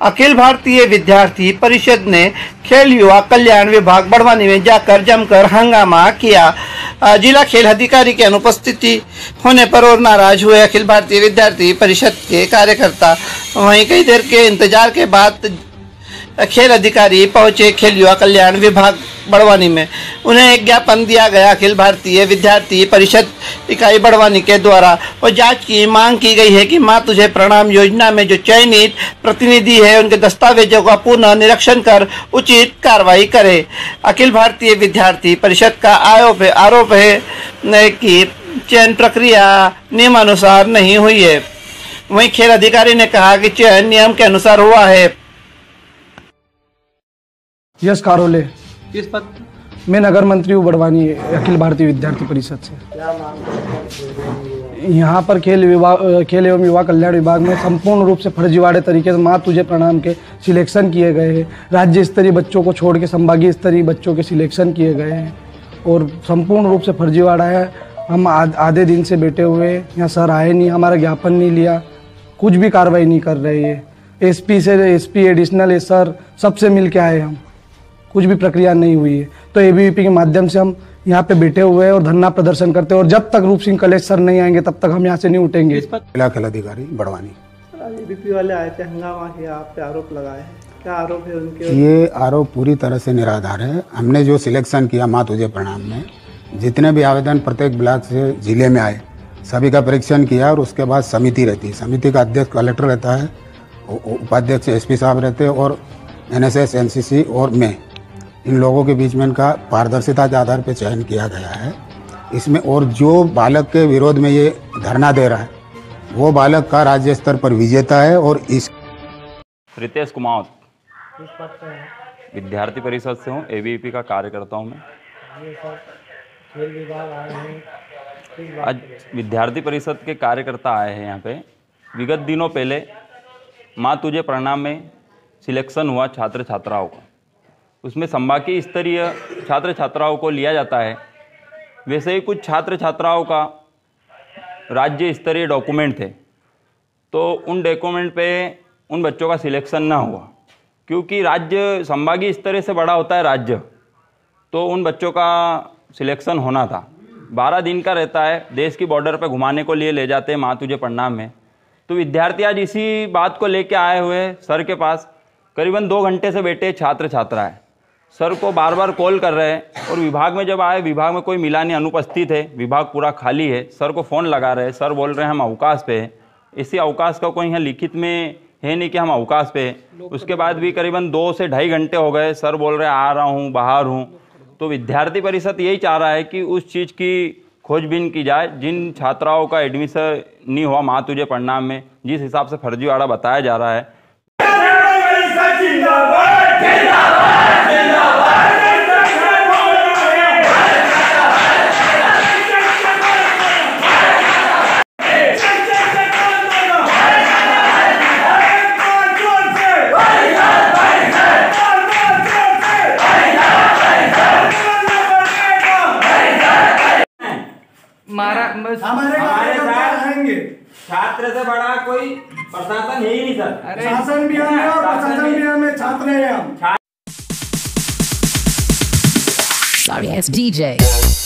अखिल भारतीय विद्यार्थी परिषद ने खेल, युवा कल्याण विभाग बड़वानी में जाकर जमकर हंगामा किया। जिला खेल अधिकारी की अनुपस्थिति होने पर और नाराज़ हुए अखिल भारतीय विद्यार्थी परिषद के कार्यकर्ता। वहीं कई देर के इंतज़ार के बाद खेल अधिकारी पहुँचे खेल युवा कल्याण विभाग बड़वानी में। उन्हें एक ज्ञापन दिया गया, अखिल भारतीय विद्यार्थी परिषद इकाई बड़वानी के द्वारा। और जाँच की मांग की गई है कि माँ तुझे प्रणाम योजना में जो चयनित प्रतिनिधि है, उनके दस्तावेजों का पुनः निरीक्षण कर उचित कार्रवाई करे। अखिल भारतीय विद्यार्थी परिषद का आरोप है आरोप है कि चयन प्रक्रिया नियमानुसार नहीं हुई है। वहीं खेल अधिकारी ने कहा कि चयन नियम के अनुसार हुआ है। यश कारोले। किस पद? मैं नगर मंत्री हूँ बड़वानी अखिल भारतीय विद्यार्थी परिषद से। यहाँ पर खेल विभाग खेल एवं युवा कल्याण विभाग में संपूर्ण रूप से फर्जीवाड़े तरीके से माँ तुझे प्रणाम के सिलेक्शन किए गए हैं। राज्य स्तरीय बच्चों को छोड़ के संभागीय स्तरीय बच्चों के सिलेक्शन किए गए हैं और संपूर्ण रूप से फर्जीवाड़ा है। हम आध- आधे दिन से बैठे हुए हैं। यहाँ सर आए नहीं हमारा ज्ञापन नहीं लिया। कुछ भी कार्रवाई नहीं कर रहे हैं। एसपी से एसपी एडिशनल एस सर सबसे मिल के आए हम। कुछ भी प्रक्रिया नहीं हुई है। तो एबीवीपी के माध्यम से हम यहाँ पे बैठे हुए हैं और धरना प्रदर्शन करते हैं। और जब तक रूप सिंह कलेश सर नहीं आएँगे तब तक हम यहाँ से नहीं उठेंगे। जिला खेल अधिकारी बड़वानी। एबीपी वाले आए थे हंगामा किया आप पे आरोप लगाए क्या आरोप है उनके? ये आरोप पूरी तरह से निराधार है। हमने जो सिलेक्शन किया माँ तुझे प्रणाम में जितने भी आवेदन प्रत्येक ब्लॉक से ज़िले में आए सभी का परीक्षण किया और उसके बाद समिति रहती है। समिति का अध्यक्ष कलेक्टर रहता है उपाध्यक्ष एसपी साहब रहते हैं और एनएसएस एनसीसी और मैं। इन लोगों के बीच में इनका पारदर्शिता के आधार पर चयन किया गया है। इसमें और जो बालक के विरोध में ये धरना दे रहा है वो बालक का राज्य स्तर पर विजेता है और इस रितेश कुमार। विद्यार्थी परिषद से हूँ एबीपी का कार्यकर्ता हूँ मैं। आज विद्यार्थी परिषद के कार्यकर्ता आए हैं यहाँ पे। विगत दिनों पहले माँ तुझे प्रणाम में सिलेक्शन हुआ छात्र छात्राओं का। उसमें संभागीय स्तरीय छात्र छात्राओं को लिया जाता है। वैसे ही कुछ छात्र छात्राओं का राज्य स्तरीय डॉक्यूमेंट थे। तो उन डॉक्यूमेंट पे उन बच्चों का सिलेक्शन ना हुआ। क्योंकि राज्य संभागीय स्तर से बड़ा होता है राज्य तो उन बच्चों का सिलेक्शन होना था। बारह दिन का रहता है, देश की बॉर्डर पे घुमाने को लिए ले जाते हैं माँ तुझे पढ़ना में। तो विद्यार्थी आज इसी बात को लेके आए हुए हैं सर के पास। करीबन दो घंटे से बैठे छात्र छात्राएँ सर को बार बार कॉल कर रहे हैं और विभाग में जब आए विभाग में कोई मिला नहीं अनुपस्थित है विभाग पूरा खाली है सर को फ़ोन लगा रहे हैं सर बोल रहे हैं हम अवकाश पे हैं। इसी अवकाश का कोई यहाँ लिखित में है नहीं कि हम अवकाश पे हैं। उसके बाद भी करीबन दो से ढाई घंटे हो गए सर बोल रहे हैं आ रहा हूँ बाहर हूँ। तो विद्यार्थी परिषद यही चाह रहा है कि उस चीज़ की खोजबीन की जाए। जिन छात्राओं का एडमिशन नहीं हुआ माँ तुझे परिणाम में जिस हिसाब से फर्जीवाड़ा बताया जा रहा है छात्र से बड़ा कोई प्रशासन है ही नहीं सर शासन भी हमें और प्रशासन भी हमें छात्र हैं हम Sorry it's DJ.